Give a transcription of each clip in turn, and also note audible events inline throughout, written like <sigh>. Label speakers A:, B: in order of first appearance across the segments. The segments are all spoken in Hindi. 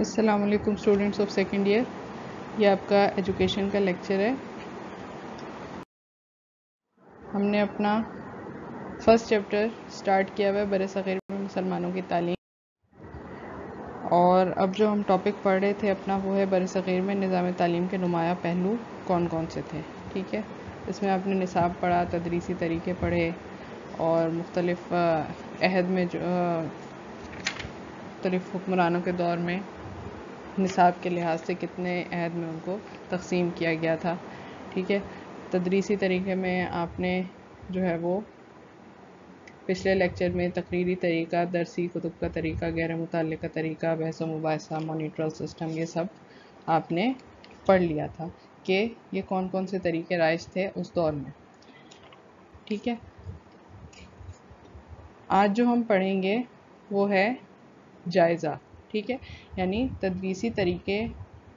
A: असलकुम स्टूडेंट्स ऑफ़ सेकेंड ईयर ये आपका एजुकेशन का लेक्चर है। हमने अपना फ़र्स्ट चैप्टर स्टार्ट किया हुआ है बर सग़ीर में मुसलमानों की तालीम। और अब जो हम टॉपिक पढ़ रहे थे अपना, वो है बर सग़ीर में निज़ाम तालीम के नुमाया पहलू कौन कौन से थे। ठीक है? इसमें आपने निसाब पढ़ा, तदरीसी तरीके पढ़े, और मुख्तलिफ़ अहद में जो मुख्तलिफ़ हुक्मरानों के दौर में निसाब के लिहाज से कितने अहद में उनको तकसीम किया गया था। ठीक है? तदरीसी तरीके में आपने जो है वो पिछले लेक्चर में तकरीरी तरीका, दरसी कुतुब का तरीका गैर मुतल का तरीका, बहस मुबासा मोनीट्रल सिस्टम ये सब आपने पढ़ लिया था कि ये कौन कौन से तरीके राइज थे उस दौर में। ठीक है? आज जो हम पढ़ेंगे वो है जायज़ा। ठीक है? यानी तदवीसी तरीके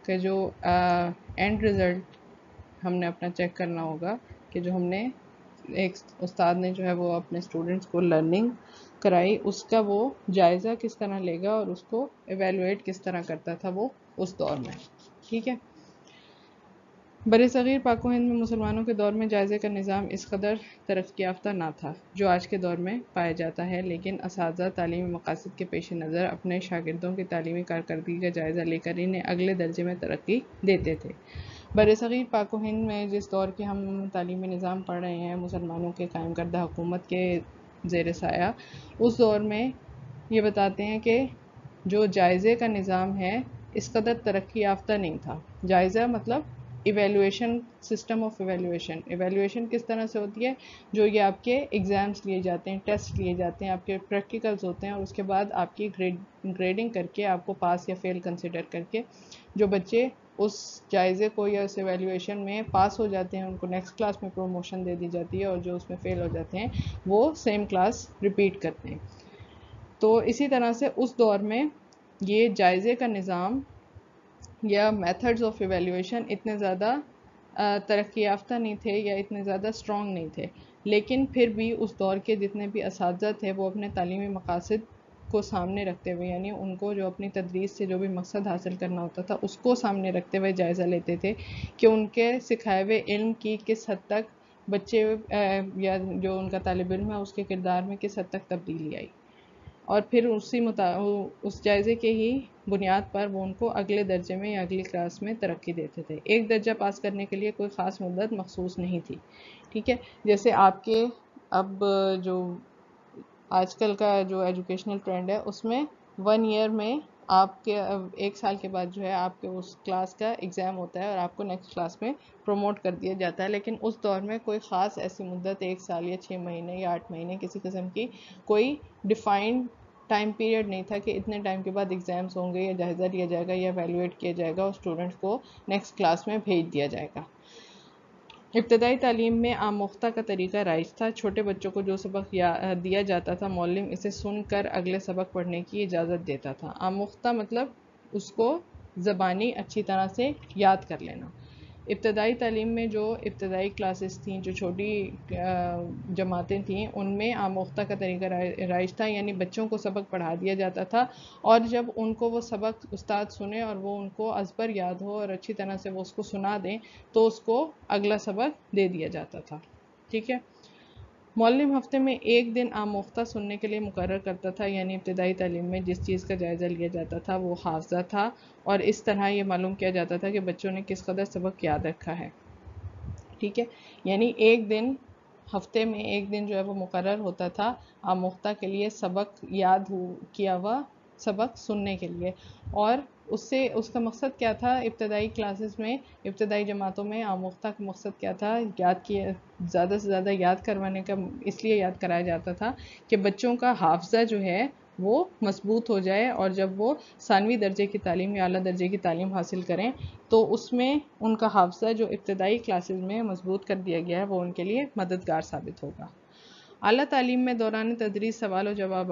A: का जो एंड रिज़ल्ट हमने अपना चेक करना होगा कि जो हमने एक उस्ताद ने जो है वो अपने स्टूडेंट्स को लर्निंग कराई, उसका वो जायज़ा किस तरह लेगा और उसको एवेलुएट किस तरह करता था वो उस दौर में। ठीक है? बर सग़ीर पाको हिंद में मुसलमानों के दौर में जायज़े का निज़ाम इस कदर तरक्की याफ्ता ना था, जो आज के दौर में पाया जाता है। लेकिन इस तालीमी मकासद के पेश नज़र अपने शागिदों की तलीमी कारकर्दगी का जायज़ा लेकर इन्हें अगले दर्जे में तरक्की देते थे। बर सग़ीर पाको हिंद में जिस दौर के हम तालीमी निज़ाम पढ़ रहे हैं, मुसलमानों के कायम करदा हुकूमत के जेर साया, उस दौर में ये बताते हैं कि जो जायज़े का निज़ाम है, इस कदर तरक्की याफ्ता नहीं था। जायज़ा मतलब evaluation system of evaluation evaluation किस तरह से होती है? जो ये आपके एग्ज़ाम्स लिए जाते हैं टेस्ट लिए जाते हैं, आपके प्रैक्टिकल्स होते हैं और उसके बाद आपकी ग्रेड ग्रेडिंग करके आपको पास या फेल कंसिडर करके जो बच्चे उस जायज़े को या उस एवेलुएशन में पास हो जाते हैं, उनको नेक्स्ट क्लास में प्रमोशन दे दी जाती है और जो उसमें फ़ेल हो जाते हैं, वो सेम क्लास रिपीट करते हैं। तो इसी तरह से उस दौर में ये जायज़े का निज़ाम या मेथड्स ऑफ़ एवेल्यूएशन इतने ज़्यादा तरक्की याफ्ता नहीं थे या इतने ज़्यादा स्ट्रॉन्ग नहीं थे। लेकिन फिर भी उस दौर के जितने भी इस थे, वो अपने तलीमी मकासद को सामने रखते हुए, यानी उनको जो अपनी तदरीस से जो भी मकसद हासिल करना होता था, उसको सामने रखते हुए जायज़ा लेते थे कि उनके सिखाए हुए इल्म की किस हद तक बच्चे या जो उनका तालब इल्म है, उसके किरदार में किस हद तक तब्दीली आई। और फिर उसी मुता उस जायज़े के ही बुनियाद पर वो उनको अगले दर्जे में या अगली क्लास में तरक्की देते थे। एक दर्जा पास करने के लिए कोई ख़ास मदद मखसूस नहीं थी। ठीक है? जैसे आपके अब जो आजकल का जो एजुकेशनल ट्रेंड है, उसमें वन ईयर में आपके एक साल के बाद जो है आपके उस क्लास का एग्ज़ाम होता है और आपको नेक्स्ट क्लास में प्रमोट कर दिया जाता है। लेकिन उस दौर में कोई ख़ास ऐसी मुद्दत एक साल या छः महीने या आठ महीने किसी किस्म की कोई डिफ़ाइंड टाइम पीरियड नहीं था कि इतने टाइम के बाद एग्ज़ाम्स होंगे, या जायज़ा लिया जाएगा, या वैल्यूएट किया जाएगा, और स्टूडेंट को नेक्स्ट क्लास में भेज दिया जाएगा। इब्तदाई तालीम में आमोख्ता का तरीका राइज था। छोटे बच्चों को जो सबक दिया जाता था, मौलम इसे सुनकर अगले सबक पढ़ने की इजाज़त देता था। आमोख्ता मतलब उसको ज़बानी अच्छी तरह से याद कर लेना। इब्तदाई तलीम में जो इब्तदाई क्लासेस थी, जो छोटी जमातें थीं, उनमें आमोख्ता का तरीका राइज था, यानी बच्चों को सबक पढ़ा दिया जाता था और जब उनको वो सबक उस्ताद सुने और वो उनको अजबर याद हो और अच्छी तरह से वो उसको सुना दें तो उसको अगला सबक दे दिया जाता था। ठीक है? मौलम हफ़्ते में एक दिन आमोख्ता सुनने के लिए मुकर करता था, यानी इब्तदाई तलीम में जिस चीज़ का जायज़ा लिया जाता था वो हाफजा था और इस तरह ये मालूम किया जाता था कि बच्चों ने किस कदर सबक याद रखा है। ठीक है? यानी एक दिन, हफ़्ते में एक दिन जो है वो मुकर होता था आमोख्ता के लिए सबक याद किया हुआ सबक सुनने के लिए। और उससे, उसका मकसद क्या था इब्तदाई क्लासेस में, इब्तदाई जमातों में आमोख्ता का मकसद क्या था? याद किया, ज़्यादा से ज़्यादा याद करवाने का इसलिए याद कराया जाता था कि बच्चों का हाफजा जो है वो मज़बूत हो जाए और जब वो सानवी दर्जे की तालीम या अला दर्जे की तालीम हासिल करें तो उसमें उनका हाफजा जो इब्तदाई क्लासेस में मज़बूत कर दिया गया है, वो उनके लिए मददगार साबित होगा। अली तालीम में दौरान तदरीस सवाल व जवाब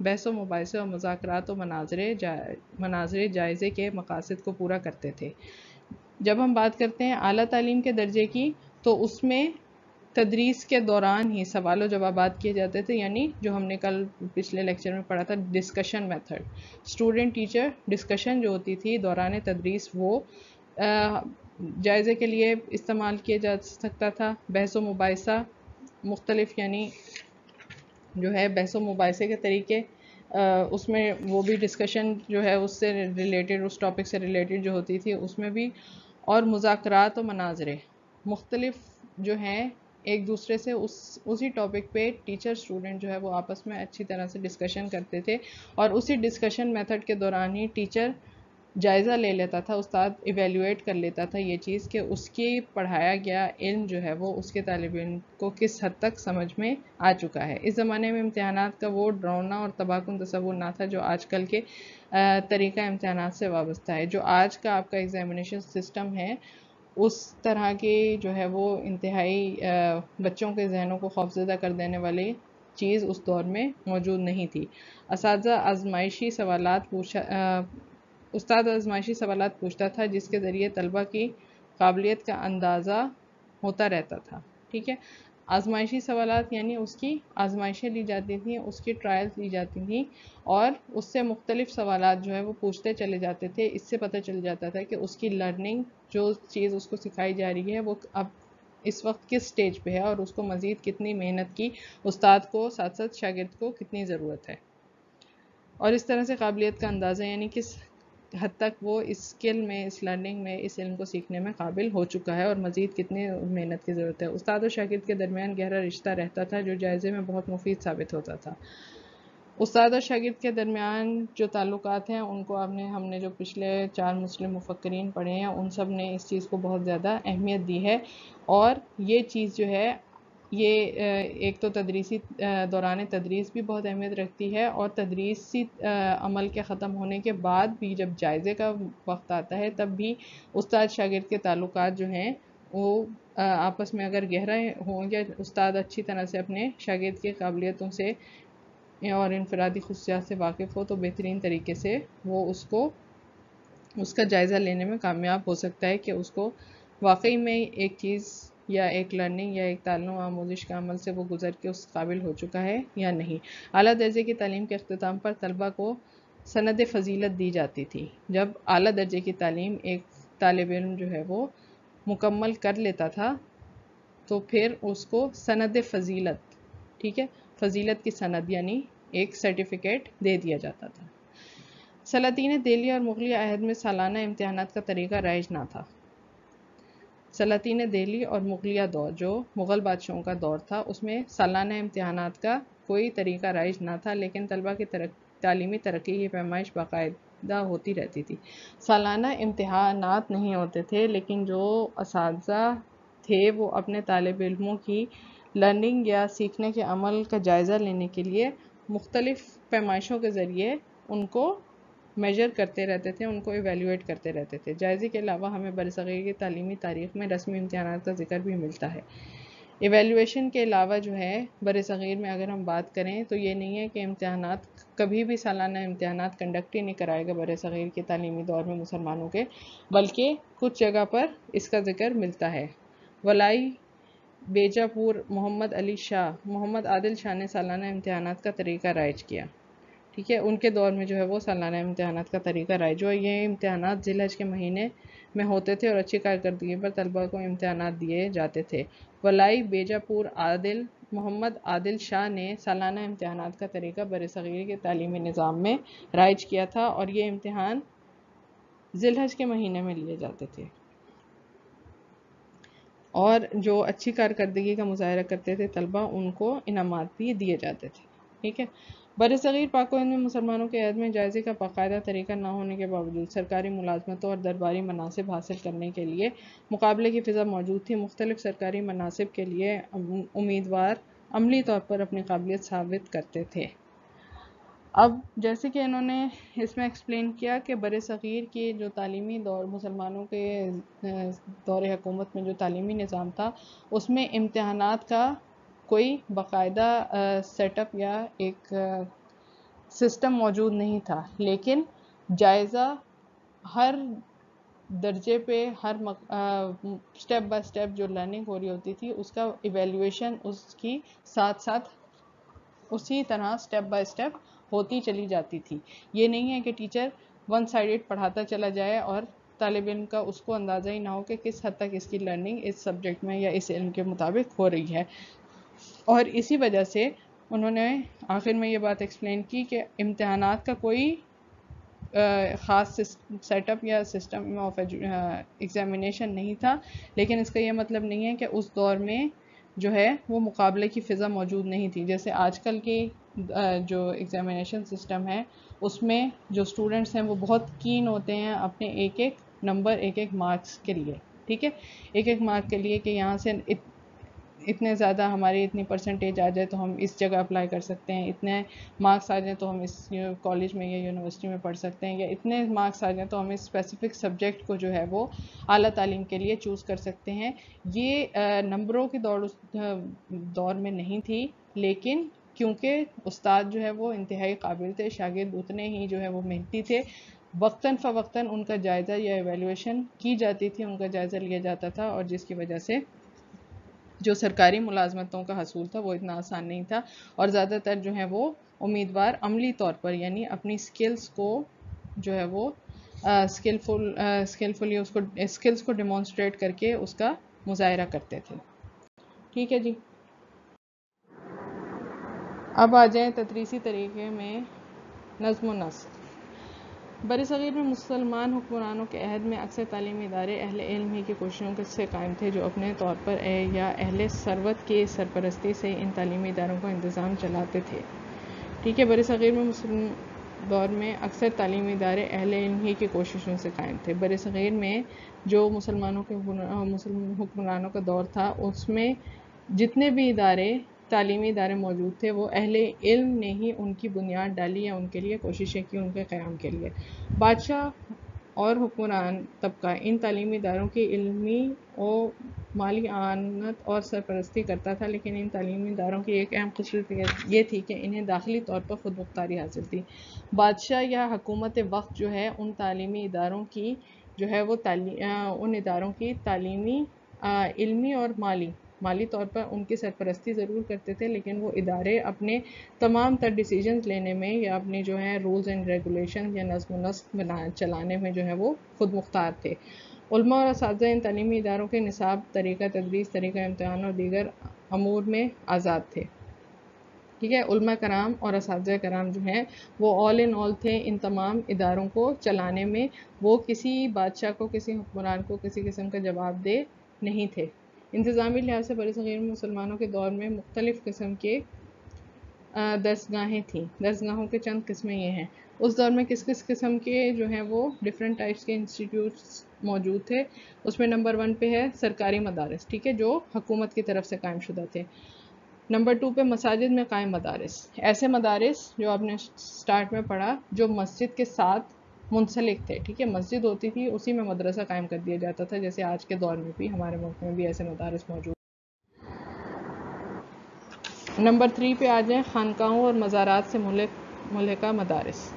A: बहस मुबासे और मुजाकर व मनाजरे जा, मनाजरे जायज़े के मकासद को पूरा करते थे। जब हम बात करते हैं अली तालीम के दर्जे की तो उसमें तदरीस के दौरान ही सवाल जवाब किए जाते थे, यानी जो हमने कल पिछले लेक्चर में पढ़ा था discussion method student teacher discussion जो होती थी, दौरान तदरीस वो जायज़े के लिए इस्तेमाल किया जा सकता था। बहस व मुबासा मुख्तलिफ़, यानी जो है बहस मुबासे के तरीके उसमें वो भी डिस्कशन जो है उससे रिलेटेड उस टॉपिक से रिलेटेड जो होती थी, उसमें भी और मुजाकरात व मनाजरे मुख्तलिफ़ जो हैं, एक दूसरे से उस, उसी टॉपिक पे टीचर स्टूडेंट जो है वो आपस में अच्छी तरह से डिस्कशन करते थे और उसी डिस्कशन मेथड के दौरान ही टीचर जायज़ा ले लेता था, उस्ताद इवेल्यूएट कर लेता था ये चीज़ कि उसकी पढ़ाया गया इल्म जो है वो उसके तालब इल्म को किस हद तक समझ में आ चुका है। इस ज़माने में इम्तहान का वो ड्रोना और तबाकुन तस्वुर ना था जो आजकल के तरीका इम्तहान से वाबस्ता है। जो आज का आपका एग्ज़ामिनेशन सिस्टम है, उस तरह की जो है वो इंतहाई बच्चों के जहनों को खौफजदा कर देने वाली चीज़ उस दौर में मौजूद नहीं थी। इस आजमाइशी सवाल पूछा उस्ताद आजमाइशी सवाल पूछता था, जिसके ज़रिए तलबा की काबिलियत का अंदाज़ा होता रहता था। ठीक है? आजमाइशी सवाल यानी उसकी आजमाइशें ली जाती थी, उसकी ट्रायल्स ली जाती थी और उससे मुख्तलिफ़ सवाल जो है वो पूछते चले जाते थे। इससे पता चल जाता था कि उसकी लर्निंग जो चीज़ उसको सिखाई जा रही है, वो अब इस वक्त किस स्टेज पे है और उसको मज़ीद कितनी मेहनत की, उस्ताद को साथ साथ शागिर्द को कितनी ज़रूरत है। और इस तरह से काबिलियत का अंदाज़ा यानी किस हद तक वो इस स्किल में, इस लर्निंग में, इस इल्म को सीखने में काबिल हो चुका है और मज़ीद कितनी मेहनत की ज़रूरत है। उस्ताद और शागिद के दरमियान गहरा रिश्ता रहता था, जो जायज़े में बहुत मुफीद साबित होता था। उस्ताद और शागिद के दरमियान जो ताल्लुक हैं, उनको आपने, हमने जो पिछले चार मुस्लिम मुफक्रीन पढ़े हैं, उन सबने इस चीज़ को बहुत ज़्यादा अहमियत दी है। और ये चीज़ जो है ये एक तो तदरीसी दौरान तदरीस भी बहुत अहमियत रखती है और तदरीसी अमल के ख़त्म होने के बाद भी जब जायज़े का वक्त आता है तब भी उस्ताद शागिर्द के ताल्लुक जो हैं वो आपस में अगर गहरा हों या उस्ताद अच्छी तरह से अपने शागिर्द की काबिलियतों से और इनफरादी खसूसियात से वाकिफ़ हो तो बेहतरीन तरीके से वो उसको, उसका जायज़ा लेने में कामयाब हो सकता है कि उसको वाकई में एक चीज़ या एक लर्निंग या एक तालीम आमोजिश के अमल से वो गुजर के उस काबिल हो चुका है या नहीं। अली दर्जे की तलीम के अख्ताम पर तलबा को सनद फजीलत दी जाती थी, जब अली दर्जे की तालीम एक तालब इल्म जो है वो मुकम्मल कर लेता था तो फिर उसको सनद फजीलत, ठीक है? फजीलत की सनद यानी एक सर्टिफिकेट दे दिया जाता था। सलातीन दिल्ली और मुगली अहद में सालाना इम्तहान का तरीका राइज ना था। सलातीन दिल्ली और मुगलिया दौर, जो मुग़ल बादशाहों का दौर था, उसमें सालाना इम्तहान का कोई तरीका राइज ना था, लेकिन तलबा की तरक, तालीमी तरक्की की पैमाइश बाकायदा होती रहती थी। सालाना इम्तहान नहीं होते थे, लेकिन जो इस थे, वो अपने तालब इलमों की लर्निंग या सीखने के अमल का जायज़ा लेने के लिए मुख्तलिफ़ पैमाइशों के ज़रिए उनको मेजर करते रहते थे, उनको एवेलुएट करते रहते थे। जायज़े के अलावा हमें बरसग़ीर की तालीमी तारीख़ में रस्मी इम्तहान का ज़िक्र भी मिलता है। एवेलुएशन के अलावा जो है बर में अगर हम बात करें तो ये नहीं है कि इम्तहान कभी भी सालाना इम्तहान कंडक्ट ही नहीं कराएगा बर सग़ीर के तालीमी दौर में मुसलमानों के, बल्कि कुछ जगह पर इसका ज़िक्र मिलता है। वलाई बेजापुर मोहम्मद अली शाह, मोहम्मद आदिल शाह ने सालाना इम्तहान का तरीका राइज किया। ठीक है, उनके दौर में जो है वो सालाना इम्तहान का तरीका रहा है। जो ये इम्तहान जिलहज के महीने में होते थे और अच्छी कारकर्दगी पर तलबा को इम्तहान दिए जाते थे। वलाई बेजापुर आदिल, मोहम्मद आदिल शाह ने सालाना इम्तहान का तरीका बर सग़ीर के तलीमी निज़ाम में राइज किया था और ये इम्तहान जिलहज के महीने में लिए जाते थे। और जो अच्छी कारकर्दगी का मुजाहरा करते थे तलबा, उनको इनामत भी दिए जाते थे। ठीक है बरसग़ीर पाक में मुसलमानों के अहद में जायज़े का बाकायदा तरीका न होने के बावजूद सरकारी मुलाजमतों और दरबारी मनासिब हासिल करने के लिए मुकाबले की फ़िज़ा मौजूद थी। मुख्तलिफ़ सरकारी मनासिब के लिए उम्मीदवार अमली तौर पर अपनी काबिलियत साबित करते थे। अब जैसे कि इन्होंने इसमें एक्सप्लेन किया कि बर सग़ीर की जो तालीमी दौर, मुसलमानों के दौर हुकूमत में जो तालीमी निज़ाम था, उसमें इम्तहान का कोई बाकायदा सेटअप या एक सिस्टम मौजूद नहीं था। लेकिन जायज़ा हर दर्जे पे, हर स्टेप बाय स्टेप जो लर्निंग हो रही होती थी, उसका इवेल्युएशन उसकी साथ साथ उसी तरह स्टेप बाय स्टेप होती चली जाती थी। ये नहीं है कि टीचर वन साइडेड पढ़ाता चला जाए और तालब इल्म का उसको अंदाज़ा ही ना हो कि किस हद तक इसकी लर्निंग इस सब्जेक्ट में या इस इल्म के मुताबिक हो रही है। और इसी वजह से उन्होंने आखिर में ये बात एक्सप्लेन की कि इम्तहान का कोई ख़ास सेटअप या सिस्टम ऑफ़ एग्ज़ामिनेशन नहीं था। लेकिन इसका ये मतलब नहीं है कि उस दौर में जो है वो मुकाबले की फ़िज़ा मौजूद नहीं थी। जैसे आजकल की जो एग्ज़ामिनेशन सिस्टम है, उसमें जो स्टूडेंट्स हैं वो बहुत कीन होते हैं अपने एक एक नंबर एक एक मार्क्स के लिए। ठीक है? एक एक मार्क के लिए कि यहाँ से इतने ज़्यादा हमारी इतनी परसेंटेज आ जाए तो हम इस जगह अप्लाई कर सकते हैं। इतने मार्क्स आ जाए तो हम इस कॉलेज में या यूनिवर्सिटी में पढ़ सकते हैं। या इतने मार्क्स आ जाए तो हम इस स्पेसिफिक सब्जेक्ट को जो है वो अली तालीम के लिए चूज़ कर सकते हैं। ये नंबरों की दौड़ दौर में नहीं थी, लेकिन क्योंकि उस्ताद जो है वो इंतहाई काबिल थे, शागिर्द उतने ही जो है वो मेहनती थे वक्ता फ़वक्ता उनका जायज़ा या एवेलुएशन की जाती थी, उनका जायज़ा लिया जाता था और जिसकी वजह से जो सरकारी मुलाजमतों का हसूल था, वो इतना आसान नहीं था। और ज़्यादातर जो है वो उम्मीदवार अमली तौर पर, यानी अपनी स्किल्स को जो है वो स्किलफुल स्किलफुली उसको स्किल्स को डिमॉन्स्ट्रेट करके उसका मुजाहरा करते थे। ठीक है जी। अब आ जाए तदरीसी तरीके में नज़म नस्क बर सग़ीर में मुसलमान हुक्मरानों के अहद में अक्सर तलीमी इदारे अहल इल्म ही की कोशिशों से कायम थे, जो अपने तौर पर या अहल सरवत के सरपरस्ती से इन तलीमी इदारों का इंतज़ाम चलाते थे। ठीक है बर सग़ीर में मुसलम दौर में अक्सर तलीमी इदारे अहल इल्म ही की कोशिशों से कायम थे। बर में जो मुसलमानों के मुसलमान हुक्मरानों का दौर था, उसमें जितने भी इदारे तालीमी इदारे मौजूद थे, वो अहले इल्म ने ही उनकी बुनियाद डाली या उनके लिए कोशिशें की उनके क़्याम के लिए। बादशाह और हुक्मरान तबका इन तालीमी इदारों की इलमी और माली आनत और सरपरस्ती करता था, लेकिन इन तालीमी इदारों की एक अहम खसूसियत ये थी कि इन्हें दाखिली तौर पर खुद मुख्तारी हासिल थी। बादशाह या हकूमत वक्त जो है, उन तालीमी इदारों की जो है, वो उन इदारों की तालीमी इल्मी और माली माली तौर पर उनकी सरपरस्ती ज़रूर करते थे, लेकिन वो इदारे अपने तमाम तर डिसीजंस लेने में या अपने जो है रूल्स एंड रेगुलेशन या नज्म नस्क बना, चलाने में जो है वो खुद मुख्तार थे। उलमा और इस इन तलीमी इदारों के निसाब, तरीका तदरीस, तरीका इम्तहान और दीगर अमूर में आज़ाद थे। ठीक है, उल्मा कराम और इस कराम जो हैं, वो ऑल इन ऑल थे इन तमाम इदारों को चलाने में। वो किसी बादशाह को, किसी हुक्मरान को किसी किस्म का जवाब दे नहीं थे। इंतज़ामी लिहाज से बरसग़ीर मुसलमानों के दौर में मुख्तलिफ़ किस्म के दसगाहें थीं। दसगाहों के चंद किस्में ये हैं। उस दौर में किस किस किस्म के जो हैं वो डिफरेंट टाइप्स के इंस्टीट्यूट्स मौजूद थे, उसमें नंबर वन पे है सरकारी मदारस, ठीक है, जो हकूमत की तरफ़ से कायम शुदा थे। नंबर टू पे मसाजिद में कायम मदारस। ऐसे मदारस जो आपने स्टार्ट में पढ़ा, जो मस्जिद के साथ मुंसलिक थे ठीक है? मस्जिद होती थी उसी में मदरसा कायम कर दिया जाता था जैसे आज के दौर में भी हमारे मुल्क में भी ऐसे मदारस मौजूद नंबर थ्री पे आ जाए खानकाहों और मज़ारात से मुलका मदारस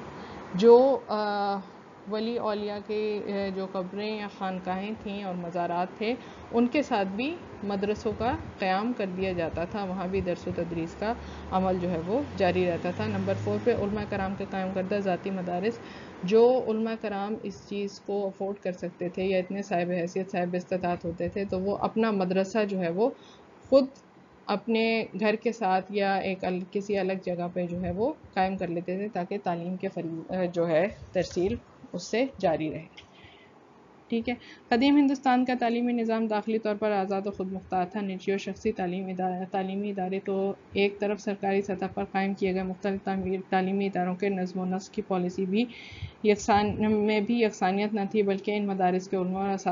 A: जो आ, वली अलिया के जो कब्रें या खानकाहें थीं और मज़ारात थे उनके साथ भी मदरसों का क़्याम कर दिया जाता था। वहाँ भी दरस तदरीस का अमल जो है वो जारी रहता था। नंबर फोर पे उलमा कराम के कायम करदा ज़ाती मदारस जो उलमा कराम इस चीज़ को अफोर्ड कर सकते थे या इतने साहिब हैसियत साहिब इस्तात होते थे तो वो अपना मदरसा जो है वो ख़ुद अपने घर के साथ या एक अल, किसी अलग जगह पे जो है वो कायम कर लेते थे ताकि तालीम के फरी जो है तरसील उससे जारी रहे। ठीक है? कदीम हिंदुस्तान का तलीमी निज़ाम दाखिली तौर पर आज़ाद और ख़ुद मुख्तार था। निजी और शख्सी तालीम तालीमी इदारे तो एक तरफ़ सरकारी सतह पर कायम किए गए मुख्तल तालीमी इदारों के नज़म नस्क की पॉलिसी भी यकसान, में भी यकसानियत न थी, बल्कि इन मदारस के उलमा और इस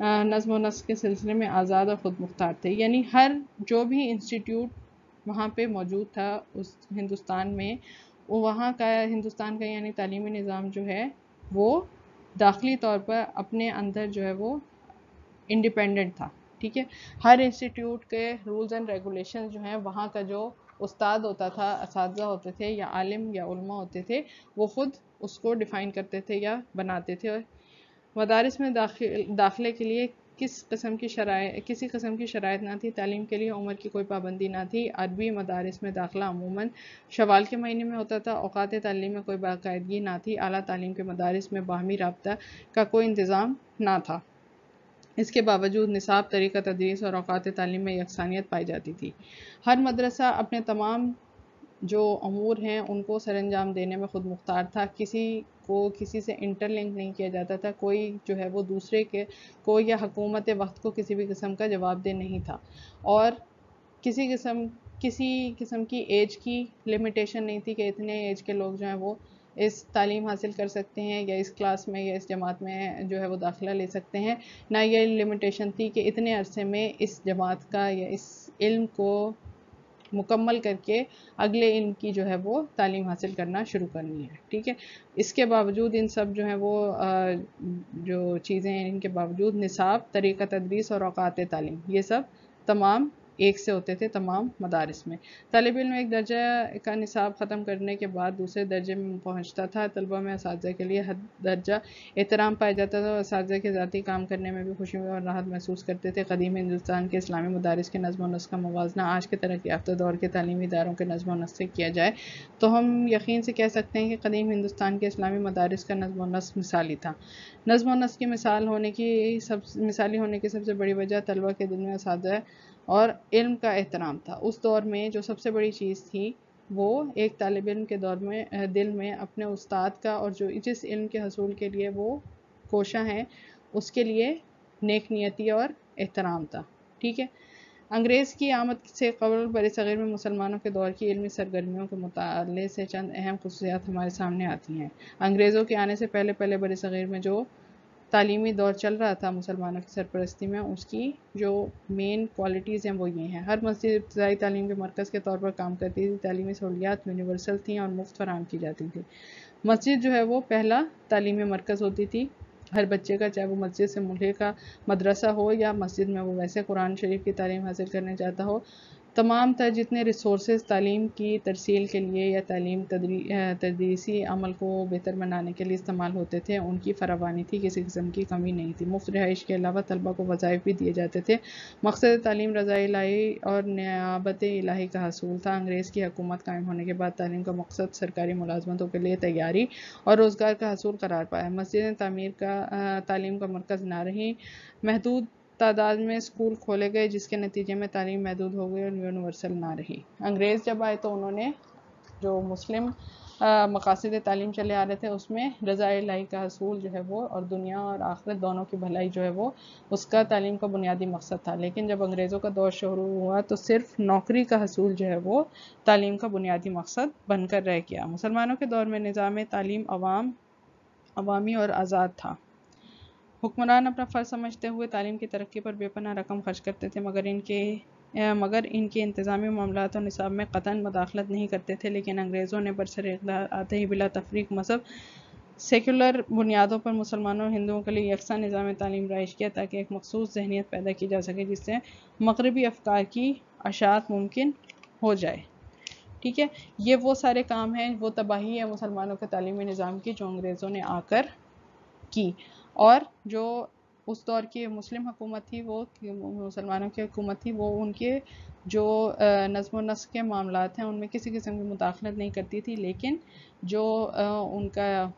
A: नज़म नस्क के सिलसिले में आज़ाद और ख़ुद मुख्तार थे। यानी हर जो भी इंस्टीट्यूट वहाँ पर मौजूद था, उस हिंदुस्तान में, वहाँ का हिंदुस्तान का यानी तालीमी निज़ाम जो है वो दाखिली तौर पर अपने अंदर जो है वो इंडिपेंडेंट था, ठीक है? हर इंस्टीट्यूट के रूल्स एंड रेगुलेशन जो हैं, वहाँ का जो उस्ताद होता था इस होते थे, या आलिम, या उल्मा होते थे, वो ख़ुद उसको डिफ़ाइन करते थे या बनाते थे। मदारस में दाखिल, दाखिले के लिए किस कस्म की शराय, किसी कस्म की शरात ना थी, तालीम के लिए उम्र की कोई पाबंदी ना थी। अरबी मदारस में दाखिला अमूमन शवाल के महीने में होता था अवकात तालीम में कोई बाकायदगी ना थी अली तालीम के मदारस में बाहमी रबता का कोई इंतज़ाम ना था। इसके बावजूद निसाब तरीका तदरीस और अवकात तालीम में यकसानियत पाई जाती थी। हर मदरसा अपने तमाम जो अमूर हैं, उनको सर अंजाम देने में ख़ुद मुख्तार था। किसी को किसी से इंटरलिंक नहीं किया जाता था। कोई जो है वो दूसरे के को या हकूमत वक्त को किसी भी किस्म का जवाब दे नहीं था। और किसी किस्म किसी किस्म की एज की लिमिटेशन नहीं थी कि इतने एज के लोग जो हैं वो इस तालीम हासिल कर सकते हैं या इस क्लास में या इस जमात में जो है वो दाखिला ले सकते हैं। ना ये लिमिटेशन थी कि इतने अरसे में इस जमात का या इस इल्म को मुकम्मल करके अगले इनकी जो है वो तालीम हासिल करना शुरू करनी है, ठीक है? इसके बावजूद इन सब जो है वो जो चीज़ें हैं, इनके बावजूद निसाब तरीक़ा तदरीस और अवकात तालीम ये सब तमाम एक से होते थे तमाम मदारस में। तलब इल्म एक दर्जा का निसाब ख़त्म करने के बाद दूसरे दर्जे में पहुँचता था। तलबा में इस के लिए हद दर्जा एहतराम पाया जाता था और इस के ज़ाती काम करने में भी खुशी और राहत महसूस करते थे। कदीम हिंदुस्तान के इस्लामी मदारस के नज़म नस्क का मुवजना आज के तरक्की याफ्ता दौर के तलीमी इदारों के नज़म नस्क से किया जाए तो हम यकीन से कह सकते हैं कि कदीम हिंदुस्तान के इस्लामी मदारस का नज़म नस्क मिसाली था। नज़म नस्क की मिसाल होने की सब मिसाली होने की सबसे बड़ी वजह तलबा के दिल में इस और इल्म का एहतराम था। उस दौर में जो सबसे बड़ी चीज़ थी, वो एक तालब इल्म के दौर में दिल में अपने उस्ताद का और जो जिस इल्म के हसूल के लिए वो कोशा हैं, उसके लिए नेक नियति और एहतराम था। ठीक है? अंग्रेज़ की आमद से कबल बर सग़ीर में मुसलमानों के दौर की इलमी सरगर्मियों के मुताले से चंद अहम खसूसियात हमारे सामने आती हैं। अंग्रेज़ों के आने से पहले पहले बर सग़ीर में जो तालीमी दौर चल रहा था मुसलमानों की सरपरस्ती में, उसकी जो मेन क्वालिटीज़ हैं वो ये हैं। हर मस्जिद इब्तदाई तालीम के मरकज़ के तौर पर काम करती थी, तालीमी सहूलियात यूनिवर्सल थी और मुफ़्त फराम की जाती थी। मस्जिद जो है वो पहला तालीमी मरकज़ होती थी। हर बच्चे का, चाहे वो मस्जिद से मुल्क का मदरसा हो या मस्जिद में वो वैसे कुरान शरीफ की तालीम हासिल करने जाता हो तमाम तर जितने रिसोर्स तालीम की तरसील के लिए या तालीम तदरीसी अमल को बेहतर बनाने के लिए इस्तेमाल होते थे, उनकी फरावानी थी, किसी किस्म की कमी नहीं थी। मुफ़्त रहाइश के अलावा तलबा को वज़ाइफ भी दिए जाते थे। मकसद तालीम रज़ा इलाही और नियाबत इलाही का हसूल था। अंग्रेज़ की हुकूमत कायम होने के बाद तालीम का मकसद सरकारी मुलाजमतों के लिए तैयारी और रोज़गार का हसूल करार पाया। मस्जिद तमीर का तालीम का मरकज़ ना रही, महदूद तादाद में स्कूल खोले गए, जिसके नतीजे में तालीम महदूद हो गई और यूनिवर्सल ना रही। अंग्रेज़ जब आए तो उन्होंने जो मुस्लिम मकासद तालीम चले आ रहे थे, उसमें रज़ा लाई का हसूल जो है वो और दुनिया और आखिरत दोनों की भलाई जो है वो, उसका तालीम का बुनियादी मकसद था। लेकिन जब अंग्रेज़ों का दौर शुरू हुआ तो सिर्फ़ नौकरी का हसूल जो है वो तालीम का बुनियादी मकसद बनकर रह गया। मुसलमानों के दौर में निज़ाम तालीम अवाम, अवामी और आज़ाद था। हुक्मरान अपना फ़र्ज़ समझते हुए तालीम की तरक्की पर बेपना रकम खर्च करते थे, मगर इनके मगर इनके इंतज़ामी मामला और निसाब में कतन मदाखलत नहीं करते थे, लेकिन अंग्रेज़ों ने बरसर इकदार आते ही बिला तफरीक मज़हब सेकुलर बुनियादों पर मुसलमानों और हिंदुओं के लिए यकसा निज़ाम तालीम राइश किया, ताकि एक मखसूस जहनीत पैदा की जा सके, जिससे मगरबी अफकार की अशात मुमकिन हो जाए। ठीक है? ये वो सारे काम हैं, वो तबाही है मुसलमानों के तालीमी निज़ाम की, जो अंग्रेज़ों ने आकर की। और जो उस दौर की मुस्लिम हुकूमत थी, वो मुसलमानों की हुकूमत थी, वो उनके जो नज़म नस्क के मामला हैं, उनमें किसी किस्म की मुदाखलत नहीं करती थी, लेकिन जो उनका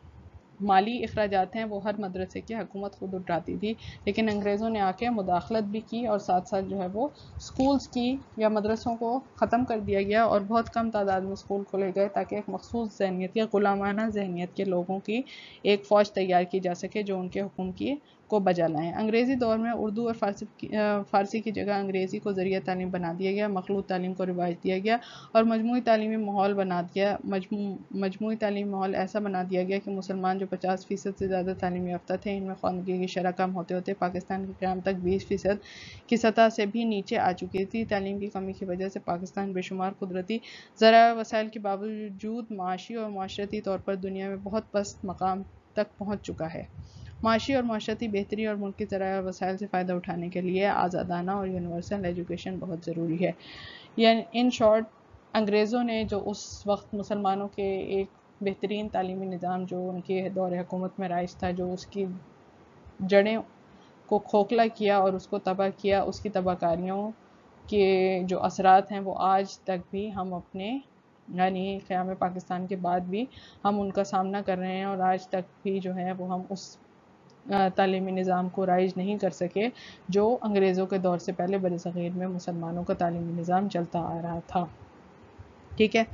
A: माली अखराज हैं, वो हर मदरसे की हुकूमत खुद उठाती थी। लेकिन अंग्रेज़ों ने आके मुदाखलत भी की और साथ साथ जो है वो स्कूल्स की या मदरसों को ख़त्म कर दिया गया और बहुत कम तादाद में स्कूल खोले गए ताकि एक मखसूस जहनीत या गुलामाना जहनीत के लोगों की एक फ़ौज तैयार की जा सके जो उनके हुक्म की, को बजा लाएँ। अंग्रेज़ी दौर में उर्दू और फारसी की फ़ारसी की जगह अंग्रेज़ी को ज़रिया तालीम बना दिया गया, मखलूत तालीम को रिवाज दिया गया और मजमू तालीमी माहौल बना दिया, मजमू तालीमी माहौल ऐसा बना दिया गया कि मुसलमान जो पचास फ़ीसद से ज़्यादा तालीमी याफ्ता थे। इनमें खानगी की शरह कम होते होते पाकिस्तान के क्याम तक बीस फ़ीसद की सतह से भी नीचे आ चुकी थी। तालीम की कमी की वजह से पाकिस्तान बेशुमार कुदरती ज़रा वसाइल के बावजूद माशी और माशरती तौर पर दुनिया में बहुत पस्त मकाम तक पहुँच चुका है। माशी और माशरती बेहतरी और मुल्क की ज़रा वसाइल से फ़ायदा उठाने के लिए आज़ादाना और यूनिवर्सल एजुकेशन बहुत ज़रूरी है। इन शॉर्ट, अंग्रेज़ों ने जो उस वक्त मुसलमानों के एक बेहतरीन तालीमी निज़ाम जो उनके दौर हुकूमत में राइज था, जो उसकी जड़ें को खोखला किया और उसको तबाह किया, उसकी तबाहकारियों के जो असरात हैं, वो आज तक भी हम अपने, यानी क़्याम पाकिस्तान के बाद भी हम उनका सामना कर रहे हैं और आज तक भी जो है वो हम उस तालीमी निज़ाम को राइज नहीं कर सके, जो अंग्रेज़ों के दौर से पहले बर सग़ीर में मुसलमानों का तालीमी निज़ाम चलता आ रहा था। ठीक है?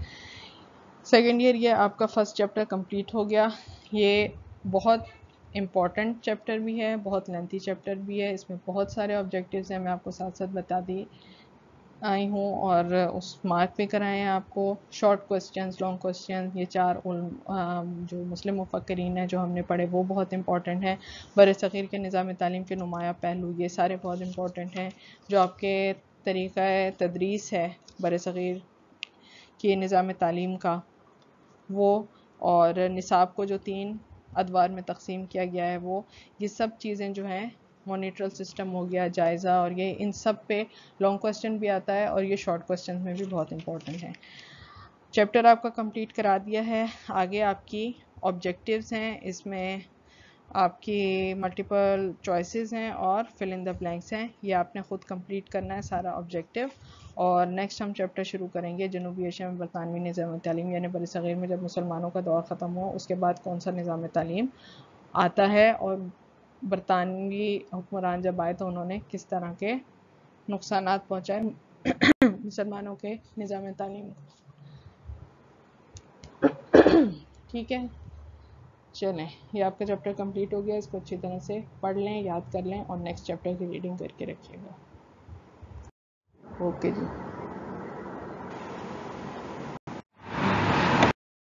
A: सेकेंड ईयर ये आपका फ़र्स्ट चैप्टर कंप्लीट हो गया। ये बहुत इंपॉर्टेंट चैप्टर भी है, बहुत लेंथी चैप्टर भी है। इसमें बहुत सारे ऑब्जेक्टिव्स हैं, मैं आपको साथ साथ बता दी, आई हूँ और उस मार्क पे कराए हैं आपको। शॉर्ट क्वेश्चंस लॉन्ग क्वेश्चन ये चार जो मुस्लिम मुफक्रीन हैं जो हमने पढ़े, वो बहुत इंपॉर्टेंट हैं। बर सग़ीर के निज़ाम तालीम के नुमाया पहलू, ये सारे बहुत इंपॉर्टेंट हैं। जो आपके तरीक़ा तदरीस है बर सग़ीर के निज़ाम तालीम का वो और निसाब को जो तीन अदवार में तकसीम किया गया है वो, ये सब चीज़ें जो हैं मोनिट्रल सिस्टम हो गया, जायज़ा और ये इन सब पे लॉन्ग क्वेश्चन भी आता है और ये शॉर्ट क्वेश्चन में भी बहुत इंपॉर्टेंट है। चैप्टर आपका कंप्लीट करा दिया है। आगे आपकी ऑब्जेक्टिव्स हैं, इसमें आपकी मल्टीपल चॉइसेस हैं और फिल इन द ब्लैंक्स हैं। ये आपने ख़ुद कंप्लीट करना है सारा ऑब्जेक्टिव और नेक्स्ट हम चैप्टर शुरू करेंगे, जनूबी एशिया में बरतानवी निज़ाम तालीम, यानी बर सग़ीर में जब मुसलमानों का दौर ख़त्म हो, उसके बाद कौन सा निज़ाम तलीम आता है और बरतानवी हुक्मरान जब आए तो उन्होंने किस तरह के नुकसान पहुँचाए <coughs> मुसलमानों के निज़ाम तालीम <coughs> ठीक है, चलें, ये आपका चैप्टर कंप्लीट हो गया, इसको अच्छी तरह से पढ़ लें, याद कर लें और नेक्स्ट चैप्टर की रीडिंग करके रखिएगा। ओके जी।